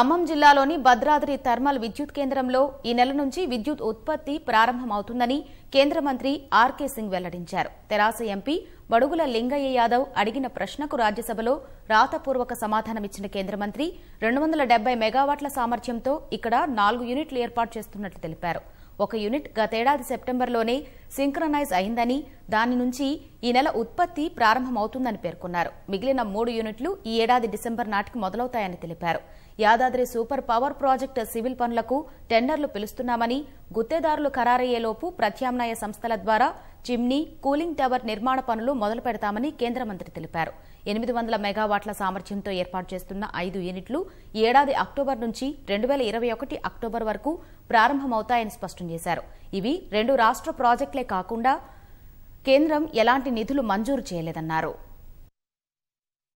ఖమ్మం జిల్లాలోని భద్రాద్రి థర్మల్ విద్యుత్ కేంద్రంలో ఈ నెల నుంచి విద్యుత్ ఉత్పత్తి ప్రారంభమవుతుందని కేంద్ర మంత్రి ఆర్కే సింగ్ వెల్లడించారు. తెరాస ఎంపీ బడుగుల లింగయ్య యాదవ్ అడిగిన ప్రశ్నకు రాజ్యసభలో రాతపూర్వక సమాధానమిచ్చిన కేంద్ర మంత్రి రెండు వందల డెబ్బై మెగావాట్ల సామర్థ్యంతో ఇక్కడ నాలుగు యూనిట్లు ఏర్పాటు చేస్తున్నట్లు తెలిపారు. ఒక యూనిట్ గతేడాది సెప్టెంబర్లోనే సింక్రనైజ్ అయిందని దాని నుంచి ఈ నెల ఉత్పత్తి ప్రారంభమవుతుందని పేర్కొన్నారు. మిగిలిన మూడు యూనిట్లు ఈ ఏడాది డిసెంబర్ నాటికి మొదలవుతాయని తెలిపారు. Yadadri super power project civil పనులకు టెండర్లు పిలుస్తున్నామని గుత్తేదారులు ఖరారయ్యేలోపు ప్రత్యామ్నాయ సంస్థల ద్వారా చిమ్నీ కూలింగ్ టవర్ నిర్మాణ పనులు మొదలు పెడతామని కేంద్ర మంత్రి తెలిపారు. ఎనిమిది వందల మెగావాట్ల సామర్థ్యంతో ఏర్పాటు చేస్తున్న ఐదు యూనిట్లు ఏడాది అక్టోబర్ నుంచి రెండు వేల ఇరవై ఒకటి అక్టోబర్ వరకు ప్రారంభమవుతాయని స్పష్టం చేశారు. ఇవి రెండు రాష్ట్ర ప్రాజెక్టులే కాకుండా కేంద్రం ఎలాంటి నిధులు మంజూరు చేయలేదన్నారు.